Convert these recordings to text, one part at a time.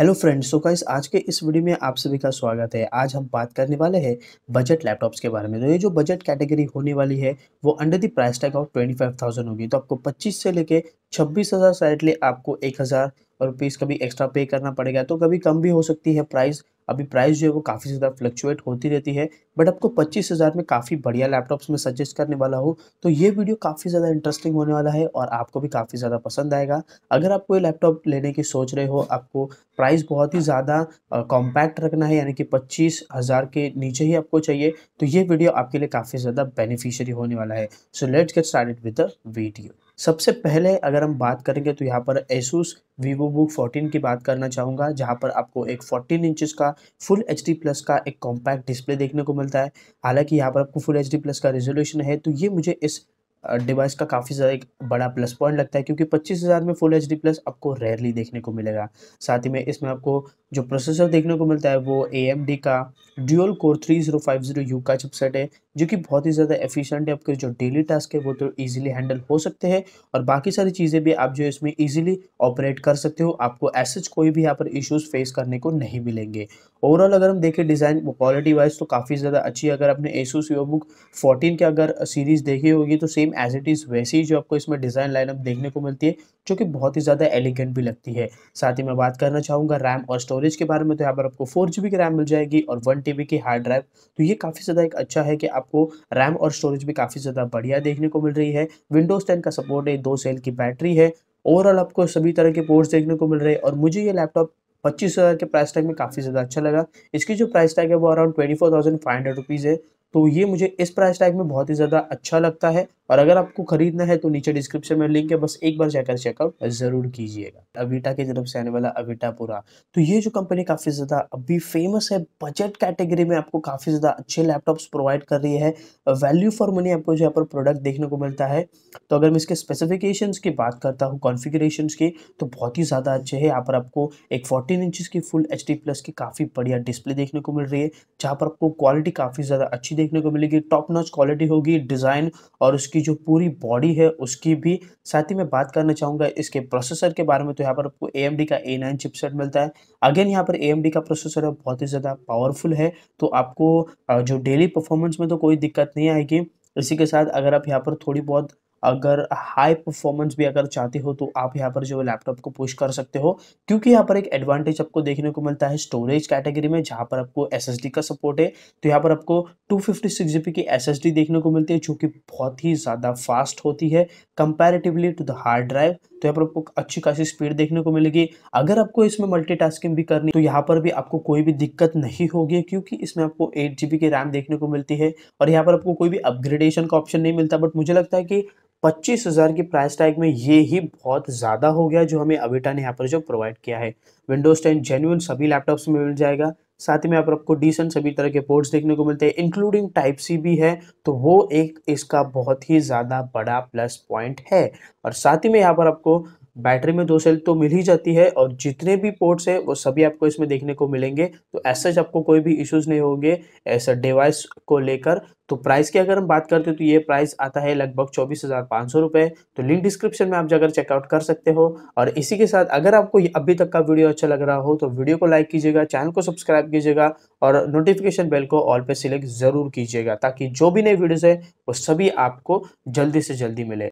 Hello friends so guys आज के इस वीडियो में आप सभी का स्वागत है। आज हम बात करने वाले हैं बजट लैपटॉप्स के बारे में। तो ये जो बजट कैटेगरी होने वाली है, वो under the price tag of twenty five thousand होगी। तो आपको पच्चीस से लेके छब्बीस हज़ार साइडली आपको एक हज़ार रुपीज़ कभी एक्स्ट्रा पे करना पड़ेगा। तो कभी कम भी हो सकती है प्राइस अभी प्राइस जो है वो काफ़ी ज़्यादा फ्लक्चुएट होती रहती है बट आपको पच्चीस हज़ार में काफ़ी बढ़िया लैपटॉप्स में सजेस्ट करने वाला हूँ। तो ये वीडियो काफ़ी ज़्यादा इंटरेस्टिंग होने वाला है और आपको भी काफ़ी ज़्यादा पसंद आएगा। अगर आप कोई लैपटॉप लेने की सोच रहे हो, आपको प्राइस बहुत ही ज़्यादा कॉम्पैक्ट रखना है, यानी कि पच्चीस हज़ार के नीचे ही आपको चाहिए तो ये वीडियो आपके लिए काफ़ी ज़्यादा बेनिफिशियरी होने वाला है। So let's get started with the video सबसे पहले अगर हम बात करेंगे तो यहाँ पर एसूस वीवो बुक 14 की बात करना चाहूँगा, जहाँ पर आपको एक 14 इंचेस का फुल एचडी प्लस का एक कॉम्पैक्ट डिस्प्ले देखने को मिलता है। हालाँकि यहाँ पर आपको फुल एचडी प्लस का रेजोल्यूशन है तो ये मुझे इस डिवाइस का काफ़ी ज़्यादा एक बड़ा प्लस पॉइंट लगता है, क्योंकि पच्चीस हज़ार में फुल एचडी प्लस आपको रेयरली देखने को मिलेगा। साथ ही में इसमें आपको जो प्रोसेसर देखने को मिलता है वो एएमडी का dual core three zero five zero U का चिपसेट है, जो कि बहुत ही ज़्यादा एफिशिएंट है। आपके जो डेली टास्क है, वो तो इजीली हैंडल हो सकते हैं। और बाकी सारी चीज़ें भी आप जो इसमें इजीली ऑपरेट कर सकते हो। आपको ऐसे कोई भी यहाँ पर इश्यूज़ फेस करने को नहीं मिलेंगे। ओवरऑल अगर हम देखें डिज़ाइन क्वालिटी वाइज तो काफ़ी ज़्यादा अच्छी है। अगर आपने एसूस बुक फोर्टीन के अगर सीरीज़ देखी होगी तो सेम एज इट इज़ वैसी ही जो आपको इसमें डिज़ाइन लाइनअप देखने को मिलती है, जो कि बहुत ही ज़्यादा एलिगेंट भी लगती है। साथ ही मैं बात करना चाहूँगा रैम और स्टोरेज के बारे में तो यहाँ पर आपको फोर जी की रैम मिल जाएगी और वन टी की हार्ड ड्राइव तो ये काफ़ी ज़्यादा एक अच्छा है कि आपको रैम और स्टोरेज भी काफ़ी ज़्यादा बढ़िया देखने को मिल रही है। विंडोज़ टेन का सपोर्ट है, दो सेल की बैटरी है। ओवरऑल आपको सभी तरह के पोर्ट्स देखने को मिल रहे हैं और मुझे ये लैपटॉप पच्चीस हज़ार के प्राइस टैग में काफ़ी ज़्यादा अच्छा लगा। इसकी जो प्राइस टैग है वो around twenty four thousand five hundred rupees है। तो ये मुझे इस प्राइस टैग में बहुत ही ज़्यादा अच्छा लगता है। और अगर आपको खरीदना है तो नीचे डिस्क्रिप्शन में लिंक है, बस एक बार जाकर चेकआउट ज़रूर कीजिएगा। अविटा की तरफ़ से आने वाला अविटा पूरा। तो ये जो कंपनी काफ़ी ज़्यादा अभी फ़ेमस है बजट कैटेगरी में आपको काफ़ी ज़्यादा अच्छे लैपटॉप्स प्रोवाइड कर रही है। वैल्यू फॉर मनी आपको जो पर प्रोडक्ट देखने को मिलता है। तो अगर मैं इसके स्पेसिफिकेशन की बात करता हूँ कॉन्फ़िगरेशन की तो बहुत ही ज़्यादा अच्छे है। यहाँ पर आपको एक फोर्टीन इंचज़ की फुल एचडी प्लस की काफ़ी बढ़िया डिस्प्ले देखने को मिल रही है, जहाँ पर आपको क्वालिटी काफ़ी ज़्यादा अच्छी देखने को मिलेगी। टॉप नॉच क्वालिटी होगी डिज़ाइन और उसकी जो पूरी बॉडी है, उसकी भी साथ ही मैं बात करना चाहूँगा इसके प्रोसेसर के बारे में। तो यहाँ पर आपको ए का ए नाइन चिपसेट मिलता है। अगेन यहाँ पर ए का प्रोसेसर है, बहुत ही ज़्यादा पावरफुल है। तो आपको जो डेली परफॉर्मेंस में तो कोई दिक्कत नहीं आएगी। इसी के साथ अगर आप यहाँ पर थोड़ी बहुत अगर हाई परफॉर्मेंस भी अगर चाहते हो तो आप यहाँ पर जो लैपटॉप को पुश कर सकते हो। क्योंकि यहाँ पर एक एडवांटेज आपको देखने को मिलता है स्टोरेज कैटेगरी में, जहाँ पर आपको एसएसडी का सपोर्ट है। तो यहाँ पर आपको टू फिफ्टी की एसएसडी देखने को मिलती है, जो कि बहुत ही ज़्यादा फास्ट होती है। Comparatively to the hard drive तो यहाँ पर आपको अच्छी खासी स्पीड देखने को मिलेगी। अगर आपको इसमें मल्टीटास्किंग भी करनी तो यहाँ पर भी आपको कोई भी दिक्कत नहीं होगी, क्योंकि इसमें आपको एट जी की रैम देखने को मिलती है। और यहाँ पर आपको कोई भी अपग्रेडेशन का ऑप्शन नहीं मिलता बट मुझे लगता है कि पच्चीस हज़ार की प्राइस टैग में ये ही बहुत ज़्यादा हो गया जो हमें अविटा ने यहाँ पर जो प्रोवाइड किया है। विंडोज़ टेन जेन्यून सभी लैपटॉप्स में मिल जाएगा। साथ ही में यहाँ पर आपको डिसेंट सभी तरह के पोर्ट्स देखने को मिलते हैं इंक्लूडिंग टाइप सी भी है तो वो एक इसका बहुत ही ज़्यादा बड़ा प्लस पॉइंट है। और साथ ही में यहाँ पर आपको बैटरी में दो सेल तो मिल ही जाती है और जितने भी पोर्ट्स है, वो सभी आपको इसमें देखने को मिलेंगे। तो ऐसा आपको कोई भी इश्यूज़ नहीं होंगे। ऐसा डिवाइस को लेकर तो प्राइस की अगर हम बात करते हैं तो ये प्राइस आता है लगभग चौबीस हज़ार पाँच सौ रुपये तो लिंक डिस्क्रिप्शन में आप जाकर चेकआउट कर सकते हो। और इसी के साथ अगर आपको अभी तक का वीडियो अच्छा लग रहा हो तो वीडियो को लाइक कीजिएगा चैनल को सब्सक्राइब कीजिएगा और नोटिफिकेशन बेल को ऑल पे सिलेक्ट ज़रूर कीजिएगा, ताकि जो भी नई वीडियोज़ है, वो सभी आपको जल्दी से जल्दी मिले।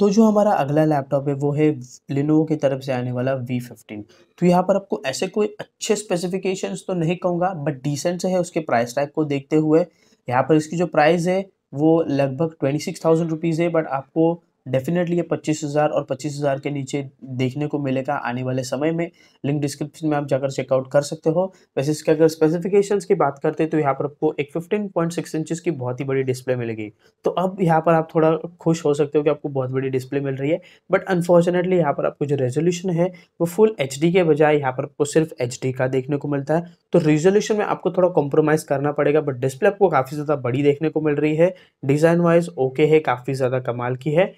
तो जो हमारा अगला लैपटॉप है, वो है लिनोवो की तरफ़ से आने वाला वी फिफ्टीन तो यहाँ पर आपको ऐसे कोई अच्छे स्पेसिफिकेशंस तो नहीं कहूँगा बट डिसेंट से है उसके प्राइस टैग को देखते हुए। यहाँ पर इसकी जो प्राइस है, वो लगभग ट्वेंटी सिक्स थाउज़ेंड रुपीज़ है बट आपको डेफिनेटली ये पच्चीस हज़ार और पच्चीस हज़ार के नीचे देखने को मिलेगा आने वाले समय में। लिंक डिस्क्रिप्शन में आप जाकर चेकआउट कर सकते हो। वैसे इसके अगर स्पेसिफिकेशंस की बात करते हैं तो यहाँ पर आपको एक 15.6 इंचेस की बहुत ही बड़ी डिस्प्ले मिलेगी। तो अब यहाँ पर आप थोड़ा खुश हो सकते हो कि आपको बहुत बड़ी डिस्प्ले मिल रही है। बट अनफॉर्चुनेटली यहाँ पर आपको जो रेजोल्यूशन है, वो फुल एचडी के बजाय यहाँ पर आपको सिर्फ़ एचडी का देखने को मिलता है। तो रेजोल्यूशन में आपको थोड़ा कॉम्प्रोमाइज़ करना पड़ेगा बट डिस्प्ले आपको काफ़ी ज़्यादा बड़ी देखने को मिल रही है। डिज़ाइन वाइज ओके है, काफ़ी ज़्यादा कमाल की है।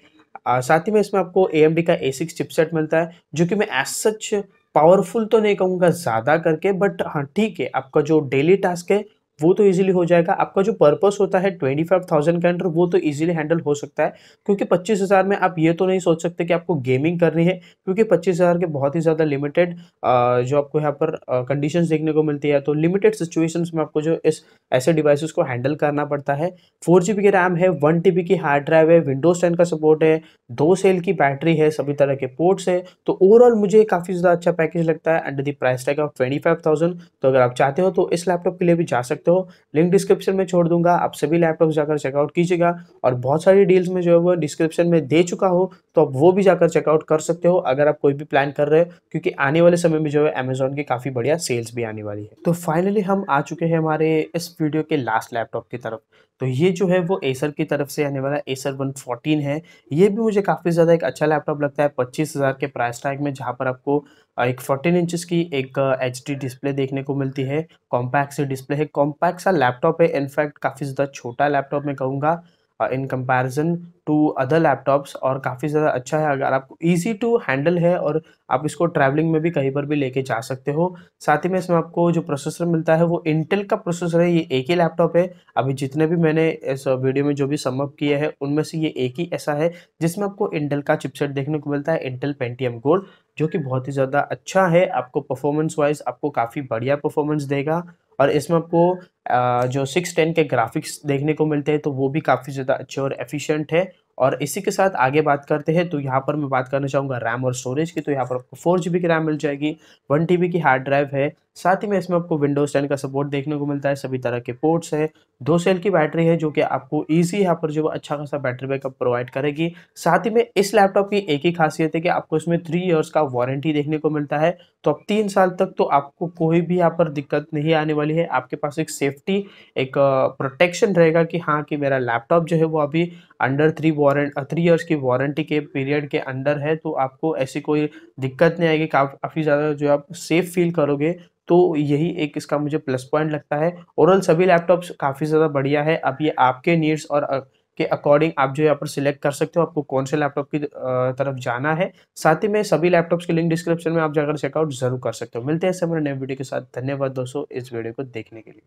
साथ ही में इसमें आपको ए का ए सिक्स चिपसेट मिलता है, जो कि मैं एज सच पावरफुल तो नहीं कहूँगा, ज़्यादा करके बट हाँ ठीक है, आपका जो डेली टास्क है वो तो ईजिली हो जाएगा। आपका जो पर्पस होता है ट्वेंटी फाइव थाउज़ेंड के अंडर, वो तो ईजिली हैंडल हो सकता है। क्योंकि पच्चीस हज़ार में आप ये तो नहीं सोच सकते कि आपको गेमिंग करनी है, क्योंकि पच्चीस हज़ार के बहुत ही ज़्यादा लिमिटेड जो आपको यहाँ पर कंडीशंस देखने को मिलती है तो लिमिटेड सिचुएशंस में आपको जो इस, ऐसे डिवाइसेस को हैंडल करना पड़ता है। फोर की रैम है वन की हार्ड ड्राइव है विंडोज़ टेन का सपोर्ट है, दो सेल की बैटरी है, सभी तरह के पोर्ट्स है। तो ओवरऑल मुझे काफ़ी ज़्यादा अच्छा पैकेज लगता है under the price tag of twenty five thousand तो अगर आप चाहते हो तो इस लैपटॉप के लिए भी जा सकते हो। लिंक डिस्क्रिप्शन में छोड़ दूँगा, आप सभी लैपटॉप जाकर चेकआउट कीजिएगा और बहुत सारी डील्स में जो है वो डिस्क्रिप्शन में दे चुका हो तो आप वो भी जाकर चेकआउट कर सकते हो अगर आप कोई भी प्लान कर रहे हो, क्योंकि आने वाले समय में जो है अमेजोन की काफ़ी बढ़िया सेल्स भी आने वाली है। तो फाइनली हम आ चुके हैं हमारे इस वीडियो के लास्ट लैपटॉप की तरफ़। तो ये जो है वो एसर की तरफ़ से आने वाला एसर वन फोर्टीन है। ये भी मुझे काफ़ी ज़्यादा एक अच्छा लैपटॉप लगता है, पच्चीस हज़ार के प्राइस टैग में, जहाँ पर आपको एक फोर्टीन इंचज़ की एक एचडी डिस्प्ले देखने को मिलती है। कॉम्पैक्ट डिस्प्ले है। कॉम्पैक्ट सा लैपटॉप है। इनफैक्ट काफ़ी ज़्यादा छोटा लैपटॉप मैं कहूँगा in comparison to other laptops और काफ़ी ज़्यादा अच्छा है। अगर आपको ईजी टू हैंडल है और आप इसको ट्रैवलिंग में भी कहीं पर भी लेके जा सकते हो। साथ ही में इसमें आपको जो प्रोसेसर मिलता है, वो इंटेल का प्रोसेसर है। ये एक ही लैपटॉप है। अभी जितने भी मैंने इस वीडियो में जो भी समअप किए हैं, उनमें से ये एक ही ऐसा है, जिसमें आपको इंटेल का चिपसेट देखने को मिलता है। इंटेल पेंटीएम गोल्ड जो कि बहुत ही ज़्यादा अच्छा है, आपको परफॉर्मेंस वाइज आपको काफ़ी बढ़िया परफॉर्मेंस देगा और इसमें आपको जो सिक्स टेन के ग्राफिक्स देखने को मिलते हैं तो वो भी काफ़ी ज़्यादा अच्छे और एफिशिएंट है। और इसी के साथ आगे बात करते हैं तो यहाँ पर मैं बात करना चाहूँगा रैम और स्टोरेज की तो यहाँ पर आपको फोर जी की रैम मिल जाएगी वन टी की हार्ड ड्राइव है साथ ही में इसमें आपको विंडोज़ टेन का सपोर्ट देखने को मिलता है, सभी तरह के पोर्ट्स है। दो सेल की बैटरी है जो कि आपको ईजी यहाँ पर जो अच्छा खासा बैटरी बैकअप प्रोवाइड करेगी। साथ ही में इस लैपटॉप की एक ही खासियत है कि आपको इसमें थ्री ईयर्स का वारंटी देखने को मिलता है। तो अब तीन साल तक तो आपको कोई भी यहाँ पर दिक्कत नहीं आने वाली है। आपके पास एक सेफ्टी एक प्रोटेक्शन रहेगा कि हाँ कि मेरा लैपटॉप जो है वो अभी under three warrant three years की वारंटी के पीरियड के अंडर है। तो आपको ऐसी कोई दिक्कत नहीं आएगी। काफ़ी ज़्यादा जो आप सेफ़ फील करोगे तो यही एक इसका मुझे प्लस पॉइंट लगता है। ओवरऑल सभी लैपटॉप्स काफ़ी ज़्यादा बढ़िया है। अब ये आपके नीड्स और के अकॉर्डिंग आप जो यहाँ पर सिलेक्ट कर सकते हो, आपको कौन से लैपटॉप की तरफ़ जाना है। साथ ही में सभी लैपटॉप्स के लिंक डिस्क्रिप्शन में आप जाकर चेकआउट ज़रूर कर सकते हो। मिलते हैं ऐसे मेरे नए वीडियो के साथ। धन्यवाद दोस्तों इस वीडियो को देखने के लिए।